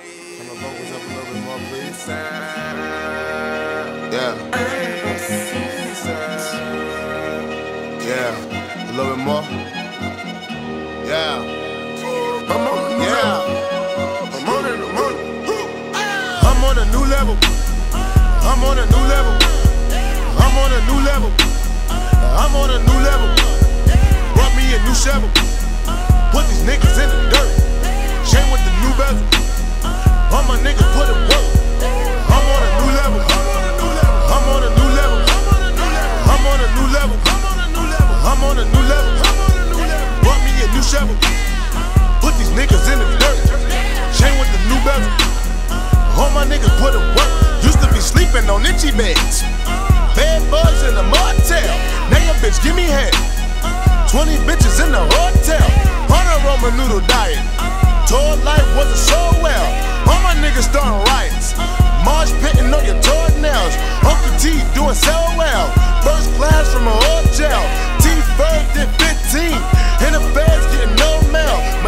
Turn the vocals up a little bit more, please. Yeah. Yeah. A little bit more. Yeah. I'm on, yeah. I'm on I'm on it. I'm on a new level. I'm on a new level. I'm on a new level. I'm on a new level. Brought me a new shovel. Put these niggas in the dirt. All my niggas put in work. Used to be sleeping on itchy beds. Bad bugs in the motel. Now your bitch give me head. 20 bitches in the hotel. On a Roman noodle diet. Told life wasn't so well. All my niggas starting riots. Marsh pitting on your toenails. Uncle T doing so well. First class from a hotel. T first did 15. In the feds getting no mail.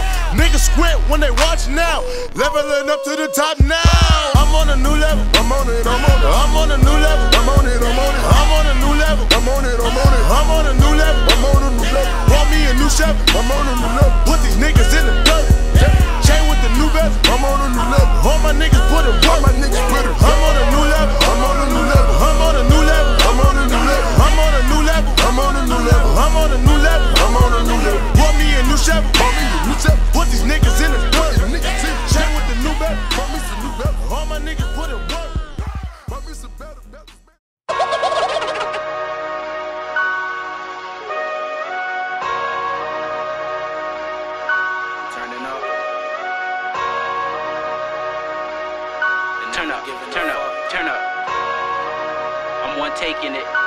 Now. Niggas squint when they watch now. Leveling up to the top now. I'm on a new level. I'm on it, I'm on it. I'm on a new level. I'm on it, I'm on it. I'm on a new level. I'm on it, I'm on it. I'm taking it.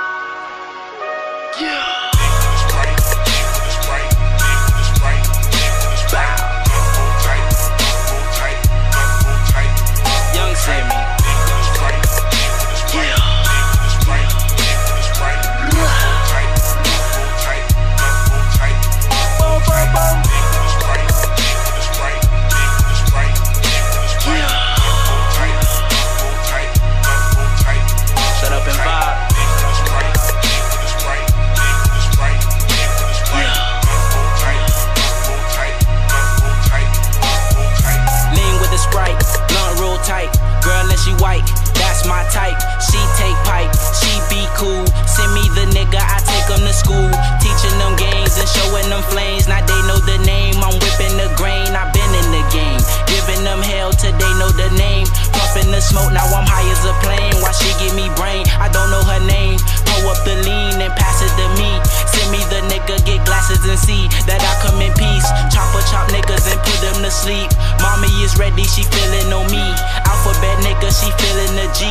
Smoke, now I'm high as a plane. Why she give me brain? I don't know her name. Pull up the lean and pass it to me. Send me the nigga, get glasses and see that I come in peace. Chopper chop niggas and put them to sleep. Mommy is ready, she feeling on me. Alphabet nigga, she feeling the G.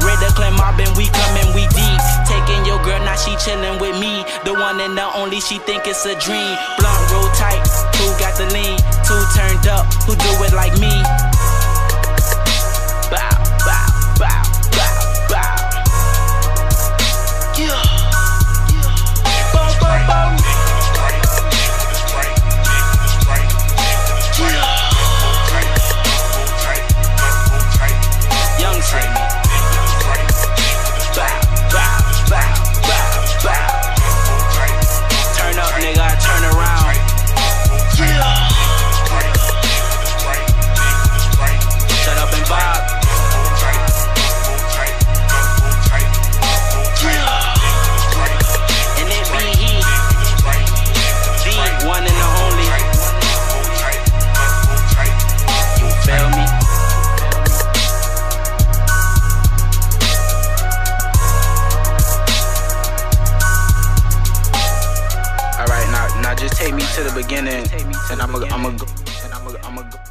Red clan mobbing, we coming, we deep. Taking your girl, now she chilling with me. The one and the only, she think it's a dream. Blunt roll tight, who got the lean? Two turned up, who do it like me? Bow. Beginning, and I'm a, I'm a, and I'm a, I'm a.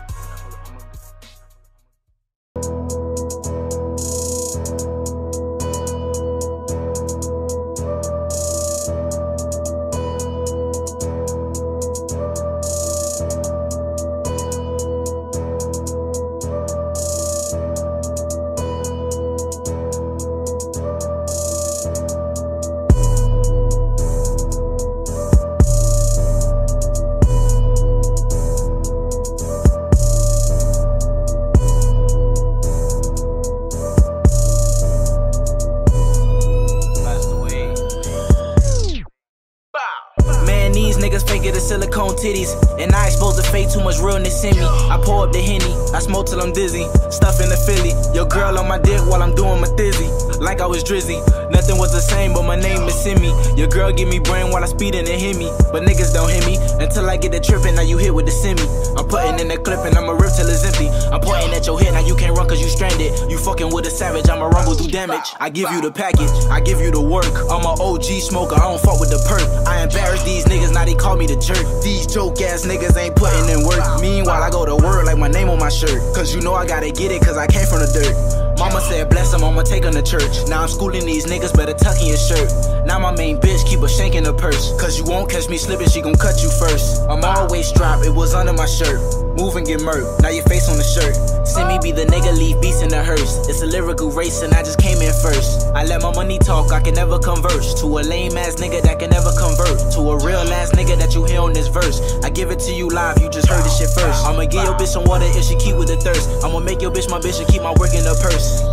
titties. And I expose the fake too much realness in me. I pour up the henny, I smoke till I'm dizzy. Stuff in the Philly, your girl on my dick while I'm doing my thizzy. Like I was drizzy. Nothing was the same, but my name is Simi. Your girl give me brain while I speedin' and hit me. But niggas don't hit me until I get the trippin'. Now you hit with the semi. I'm putting in the clip and I'ma rip till it's empty. I'm pointing at your head, now you can't run cause you stranded. You fucking with a savage, I'ma rumble through damage. I give you the package, I give you the work. I'm a OG smoker, I don't fuck with the perk. I embarrass these niggas, now they call me the jerk. These joke ass niggas ain't putting in work. Meanwhile, I go to work like my name on my shirt. Cause you know I gotta get it, cause I came from the dirt. Mama said bless him, I'ma take him to church. Now I'm schooling these niggas, better tuck in your shirt. Now my main bitch keep a shank in her purse. Cause you won't catch me slipping, she gon' cut you first. I'm always strapped, it was under my shirt. Move and get murked, now your face on the shirt. See me be the nigga, leave beats in the hearse. It's a lyrical race and I just came in first. I let my money talk, I can never converse. To a lame ass nigga that can never convert. To a real ass nigga that you hear on this verse. I give it to you live, you just heard this shit first. I'ma give your bitch some water if she keep with the thirst. I'ma make your bitch my bitch and keep my work in the purse.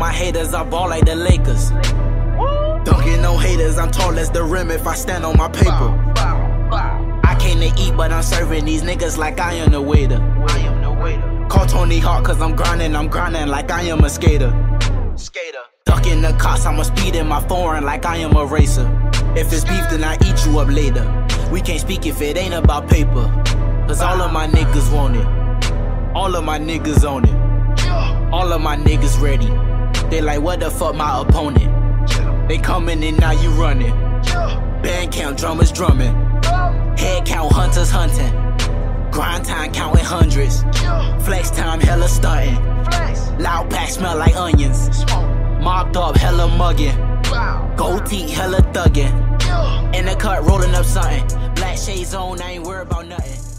My haters, I ball like the Lakers. Dunking no haters, I'm tall as the rim if I stand on my paper. I came to eat, but I'm serving these niggas like I am the waiter. Call Tony Hawk, cause I'm grinding, I'm grinding like I am a skater. Skater. Ducking the cops, I'ma speed in my foreign like I am a racer. If it's beef, then I eat you up later. We can't speak if it ain't about paper. Cause all of my niggas want it. All of my niggas on it. All of my niggas ready. They like, what the fuck, my opponent? They coming in, now you running. Band count, drummers drumming. Head count, hunters hunting. Grind time, counting hundreds. Flex time, hella stunting. Loud pack, smell like onions. Mobbed up, hella mugging. Gold teeth, hella thugging. In the cut, rolling up something. Black shades on, I ain't worried about nothing.